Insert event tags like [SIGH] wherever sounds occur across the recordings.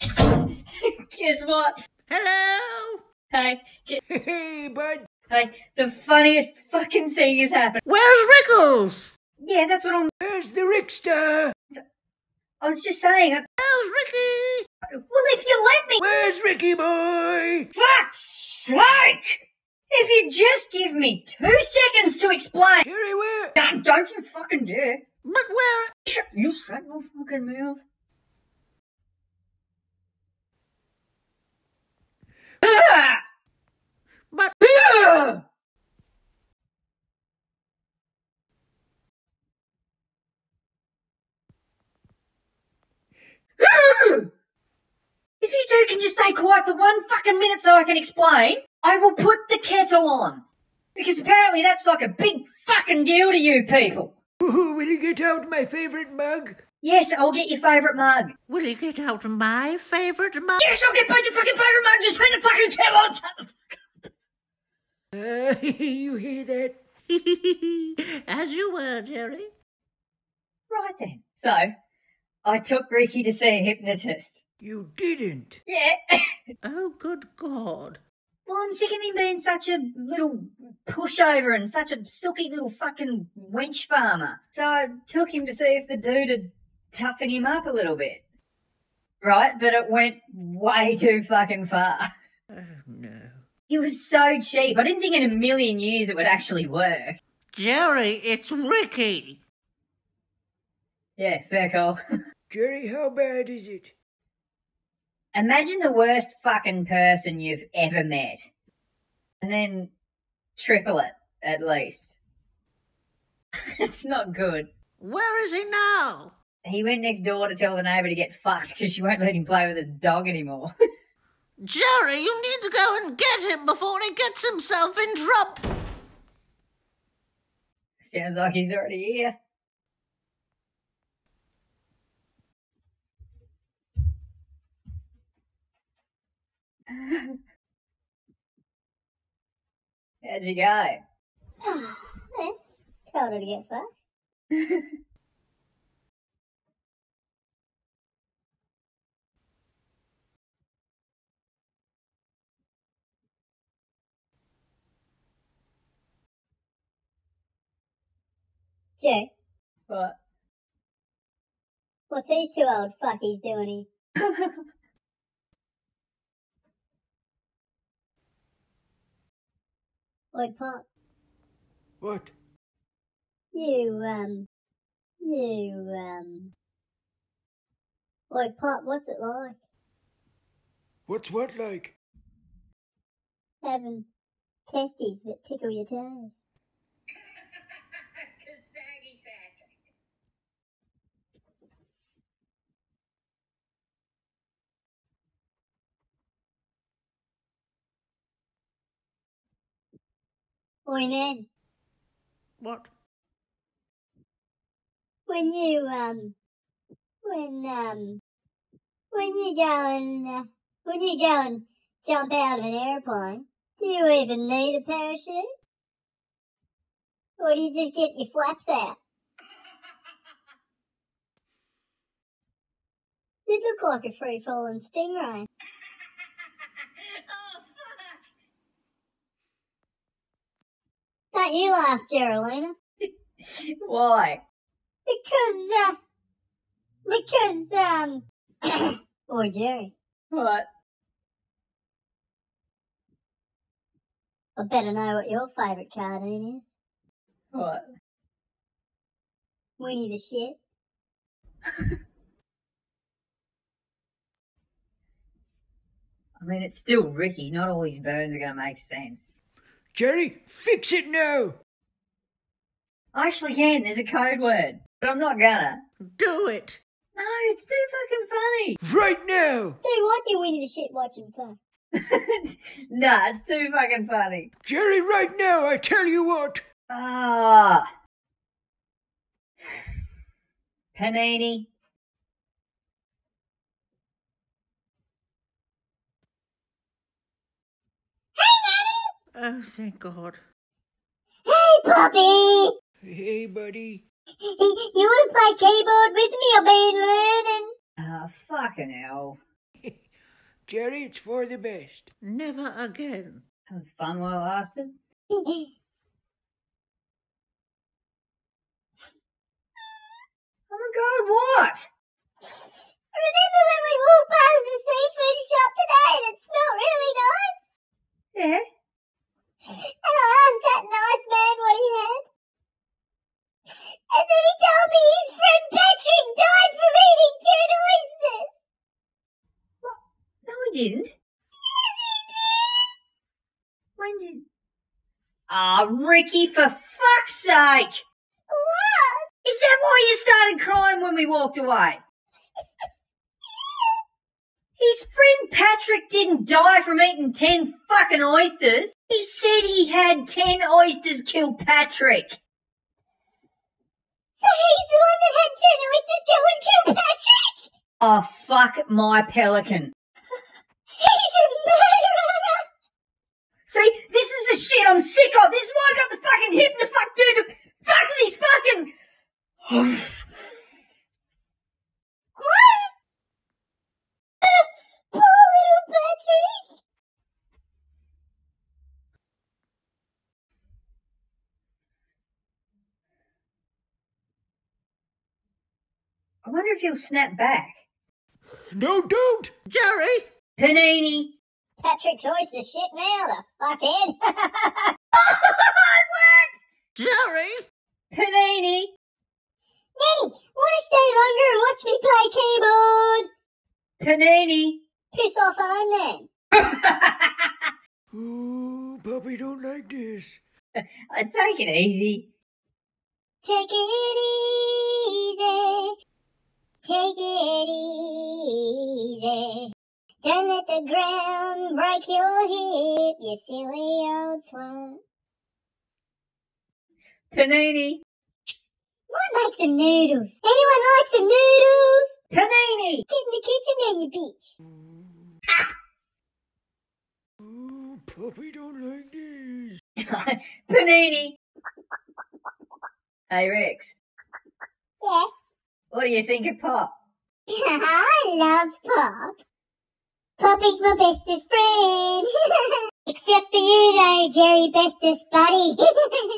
[LAUGHS] Guess what? Hello? Hey, [LAUGHS] Hey, bud. hey, the funniest fucking thing has happened. Where's Rickles? Yeah, that's what I'm. Where's the Rickster? I was just saying. I- How's Ricky? Well, if you let me. Where's Ricky boy? Fuck's sake! If you just give me two seconds to explain. Jerry, where? God, don't you fucking dare. But where? You shut your fucking mouth. But! [LAUGHS] If you two can just stay quiet for one fucking minute so I can explain, I will put the kettle on. Because apparently that's like a big fucking deal to you people. Ooh, will you get out my favorite mug? Yes, I'll get your favourite mug. will you get out my favorite mug? Yes, I'll get both your fucking favourite mugs and turn the fucking kettle on. Uh, [LAUGHS] you hear that? [LAUGHS] As you were, Jerry. Right then. So, I took Ricky to see a hypnotist. You didn't. Yeah. [LAUGHS] Oh, good God. well, I'm sick of him being such a little pushover and such a silky little fucking wench farmer. So I took him to see if the dude had toughened him up a little bit. Right, but it went way too fucking far. Oh, no. It was so cheap. I didn't think in a million years it would actually work. Jerry, it's Ricky. Yeah, fair call. [LAUGHS] Jerry, how bad is it? Imagine the worst fucking person you've ever met. And then triple it, at least. [LAUGHS] it's not good. Where is he now? He went next door to tell the neighbour to get fucked because she won't let him play with his dog anymore. [LAUGHS] Jerry, you need to go and get him before he gets himself in trouble. Sounds like he's already here. [LAUGHS] How'd you go? [SIGHS] Told her to get fucked. [LAUGHS] Joe, What? what's these too old Fuck, he's doing here? [LAUGHS] Oi, Pop, What? you, um, you, um... Oi, Pop, what's it like What's what like? having testes that tickle your toes? Oi, Ned, What? when you, um, when, um, when you go and, uh, when you go and jump out of an airplane, do you even need a parachute? Or do you just get your flaps out? You look like a free falling stingray. Don't you laugh, Geraldina. Why? Because, uh, because, um, or [COUGHS] Jerry, What? I better know what your favourite cartoon is. What? Winnie the Shit. [LAUGHS] I mean, it's still Ricky. Not all these burns are going to make sense. Jerry, fix it now. I actually can. There's a code word. But I'm not gonna. Do it. No, it's too fucking funny. Right now. Do what you Winnie the Shit watching for? [LAUGHS] nah, it's too fucking funny. Jerry, right now, I tell you what. Ah. [SIGHS] Panini. Oh, thank God. Hey, puppy! Hey, buddy. You wanna play keyboard with me? I've been learning. Ah, fucking hell. [LAUGHS] Jerry, it's for the best. Never again. That was fun while it lasted. [LAUGHS] Oh my god, what? Remember when we walked past the seafood shop today and it smelled really nice? Yeah. And I asked that nice man what he had. And then he told me his friend Patrick died from eating ten oysters. No, we didn't. When did? Ah, Ricky, for fuck's sake! What? Is that why you started crying when we walked away? His friend Patrick didn't die from eating ten fucking oysters. He said he had ten oysters kill Patrick. So he's the one that had ten oysters go and kill Patrick? Oh, fuck my pelican. He's a murderer! See, this is the shit I'm sick of. This is why I got the fucking hip to fuck dude to fuck these fucking. What? Poor little Patrick! I wonder if he'll snap back. No, don't! Jerry! Panini. Patrick's oyster shit now, the fuckhead. [LAUGHS] [LAUGHS] Jerry! Panini. Nanny, wanna stay longer and watch me play keyboard? Panini. Piss off home then. [LAUGHS] Ooh, puppy don't like this. I [LAUGHS] uh, take it easy. Take it easy. Take it easy. Don't let the ground break your hip, you silly old slut. Panini. Might make some noodles. Anyone like some noodles? Panini. Get in the kitchen and you bitch. Ooh, puppy don't like this. [LAUGHS] Panini. Hey Rex, Yeah. what do you think of Pop? [LAUGHS] I love Pop. Poppy's my bestest friend. [LAUGHS] Except for you though, Jerry, bestest buddy.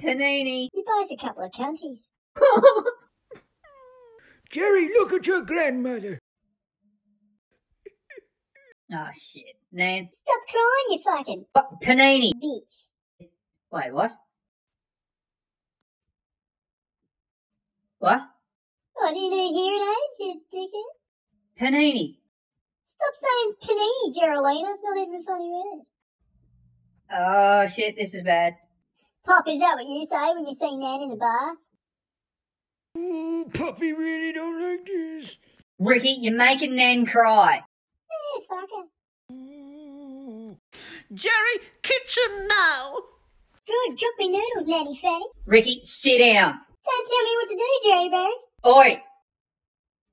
Panini. you both a couple of cunties. Jerry, look at your grandmother. oh shit. Nan. Stop crying, you fucking What? Panini. bitch. Wait, what? What? What, do you need hearing aids, you dickhead? Panini. Stop saying panini, Geraldine. It's not even a funny word. Oh shit, this is bad. Pop, is that what you say when you see Nan in the bar? Ooh, puppy really don't like this. Ricky, you're making Nan cry. Fuck her. Ooh. Jerry, kitchen now! Good, cook me noodles, Nanny Fanny. Ricky, sit down. Don't tell me what to do, Jerry Berry. Oi!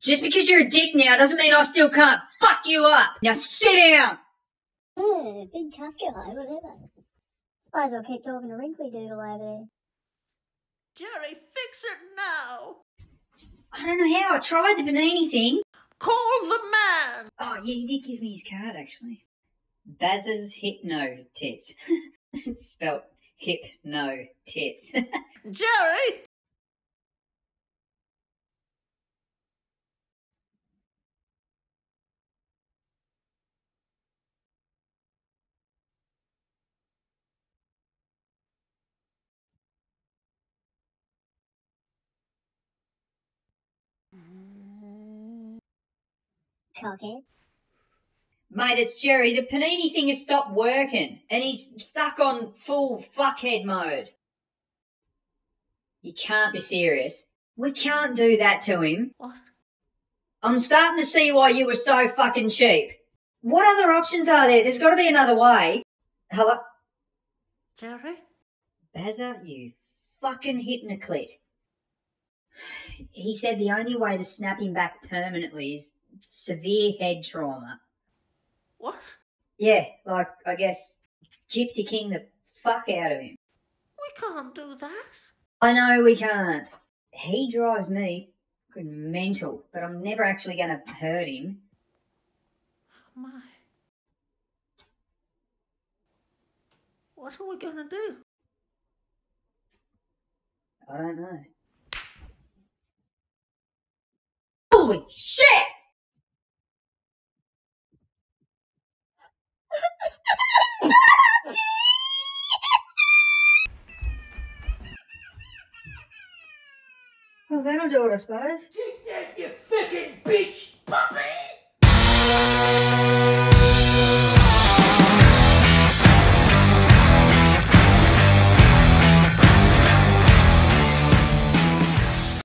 Just because you're a dick now doesn't mean I still can't fuck you up. Now sit down. Uh, big tough guy, whatever. Suppose I'll keep talking to Wrinkly Doodle over there. Jerry, fix it now! I don't know how I tried the Panini thing. Call the man! Oh yeah, he did give me his card actually. Baz's hypno tits. it's [LAUGHS] spelt hip no tits. [LAUGHS] Jerry! Cockhead. Mate, it's Jerry. The Panini thing has stopped working, and he's stuck on full fuckhead mode. You can't be serious. We can't do that to him. What? I'm starting to see why you were so fucking cheap. What other options are there? There's got to be another way. Hello, Jerry? Bazza, you fucking hypnoclit. He said the only way to snap him back permanently is severe head trauma. What? Yeah, like, I guess, Gypsy King the fuck out of him. We can't do that. I know we can't. He drives me mental, but I'm never actually gonna hurt him. my. What are we gonna do? I don't know. Holy shit! Well, that'll do it, I suppose. Take that, you fucking bitch! Puppy!